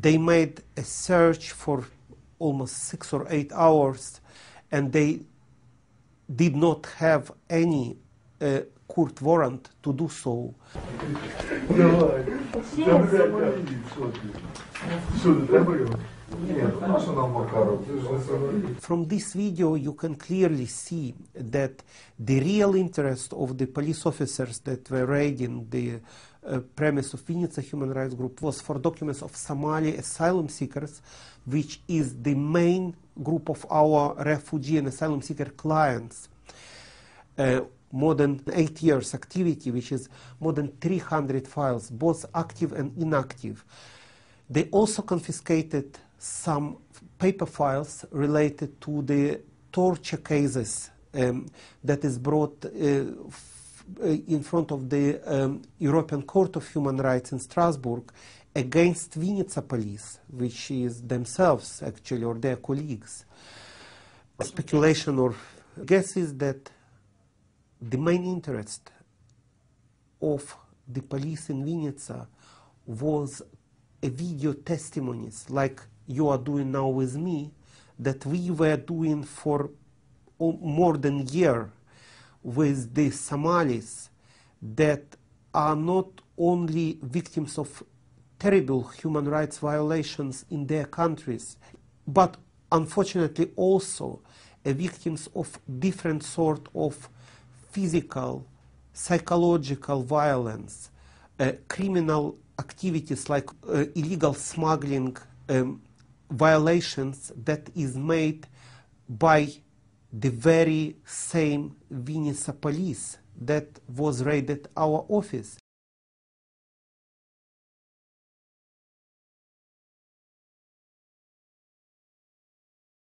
They made a search for almost six or eight hours, and they did not have any uh, court warrant to do so. From this video, you can clearly see that the real interest of the police officers that were raiding the uh, premise of Vinnytsya Human Rights Group was for documents of Somali asylum seekers, which is the main group of our refugee and asylum seeker clients. Uh, more than eight years activity, which is more than 300 files, both active and inactive. They also confiscated some paper files related to the torture cases um, that is brought uh, uh, in front of the um, European Court of Human Rights in Strasbourg against Vinnytsia police, which is themselves actually or their colleagues. Speculation or guess is that the main interest of the police in Vinnytsia was a video testimonies like you are doing now with me that we were doing for more than a year with the Somalis that are not only victims of terrible human rights violations in their countries, but unfortunately also victims of different sort of physical, psychological violence, uh, criminal activities like uh, illegal smuggling um, violations that is made by the very same Vinnytsia police that was raided our office.